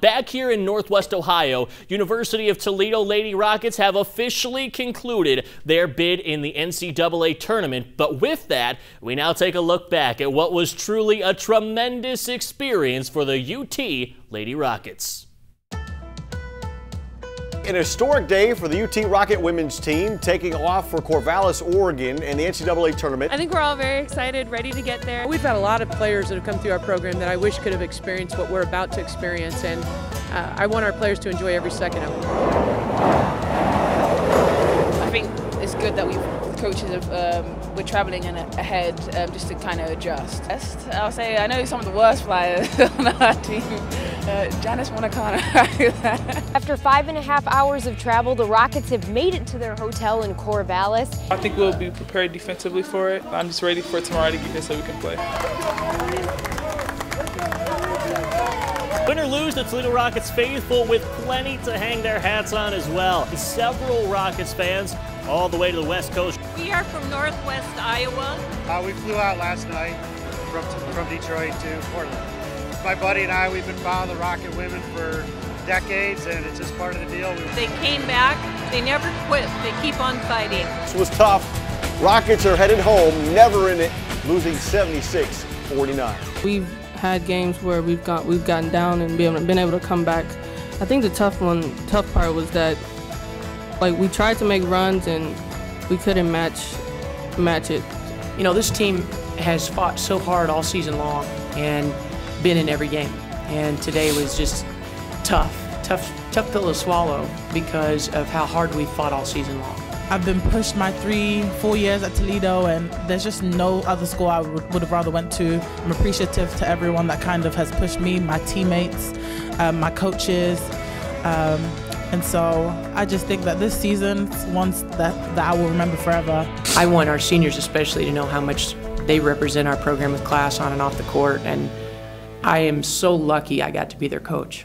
back here in Northwest Ohio, University of Toledo Lady Rockets have officially concluded their bid in the NCAA tournament. But with that, we now take a look back at what was truly a tremendous experience for the UT Lady Rockets. An historic day for the UT Rocket women's team, taking off for Corvallis, Oregon in the NCAA tournament. I think we're all very excited, ready to get there. We've had a lot of players that have come through our program that I wish could have experienced what we're about to experience, and uh, I want our players to enjoy every second of it. I think it's good that we've coaches have, um, we're travelling ahead um, just to kind of adjust. I'll say I know some of the worst flyers on our team. Uh, Janice Wanakana. After five and a half hours of travel, the Rockets have made it to their hotel in Corvallis. I think we'll be prepared defensively for it. I'm just ready for tomorrow to get here so we can play. Win or lose, the Toledo Rockets faithful with plenty to hang their hats on as well. Several Rockets fans all the way to the West Coast. We are from Northwest Ohio. Uh, we flew out last night from, from Detroit to Portland. My buddy and I, we've been following the Rocket women for decades, and it's just part of the deal. They came back. They never quit. They keep on fighting. This was tough. Rockets are headed home, never in it, losing 76-49. We've had games where we've got we've gotten down and been, been able to come back. I think the tough one, tough part was that like we tried to make runs and we couldn't match match it. You know, this team has fought so hard all season long and been in every game. And today was just tough, tough, tough pill to swallow because of how hard we fought all season long. I've been pushed my three, four years at Toledo, and there's just no other school I would, would have rather went to. I'm appreciative to everyone that kind of has pushed me, my teammates, um, my coaches. Um, and so I just think that this season's one that, that I will remember forever. I want our seniors especially to know how much they represent our program with class on and off the court. And I am so lucky I got to be their coach.